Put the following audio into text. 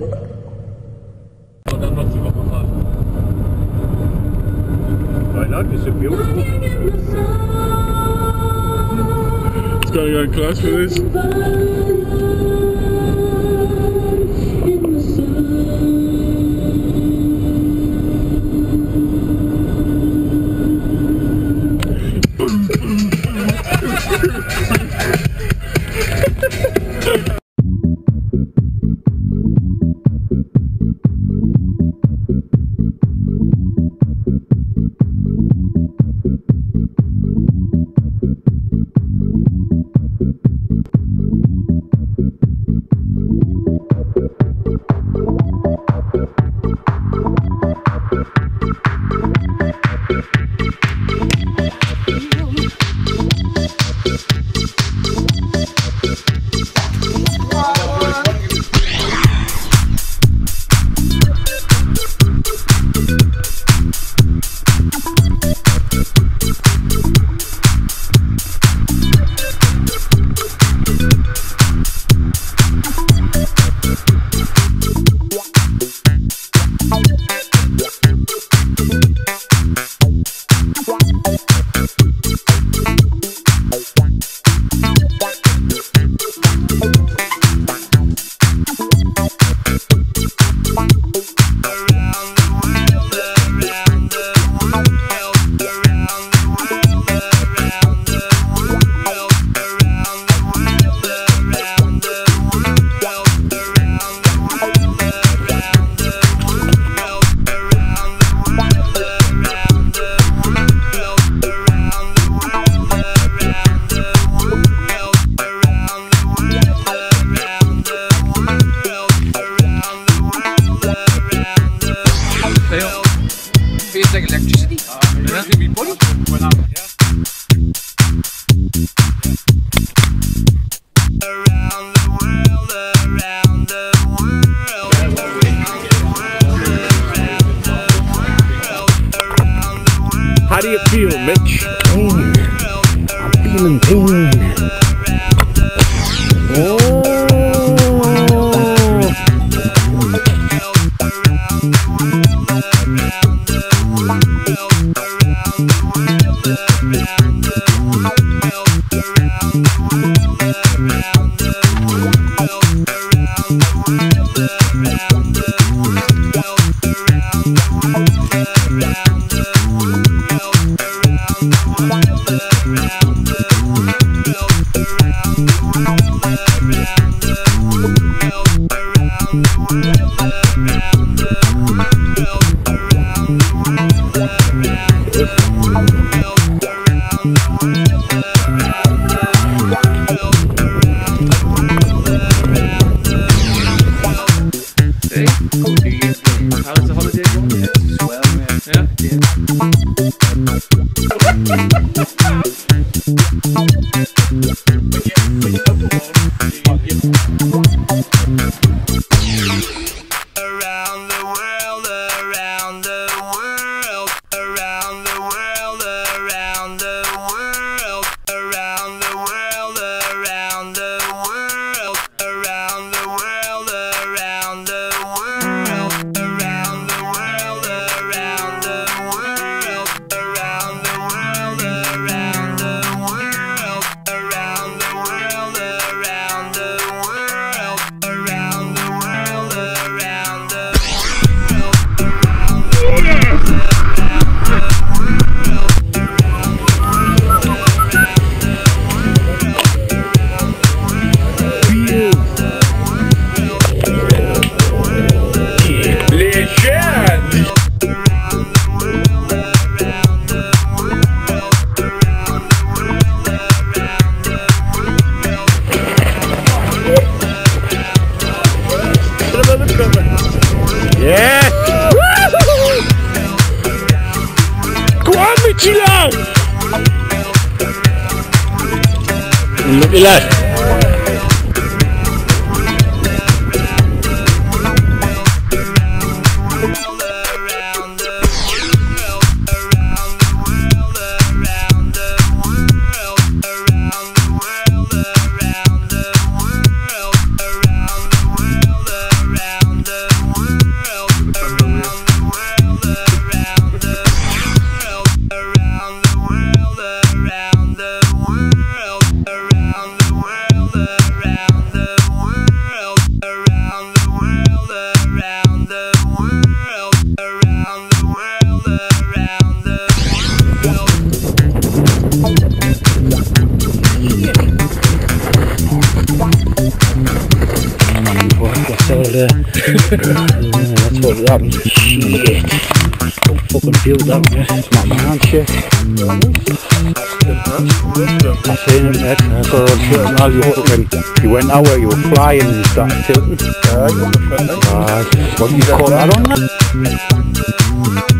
Und dann noch drüber gefahren. Why not? It's a beautiful. ist gar nicht ein class für dich. Thank you. feel Mitch? pain. I'm feeling pain. Yeah. Yeah! Go on, Michila! Look at that! That's what happened. Shit. Don't fucking feel that, yeah. Smack my hand shit. I seen him, Ed. I on shit all you fucking, you went out where you were flying and you started tilting. Aye. Ah, what you call that on that?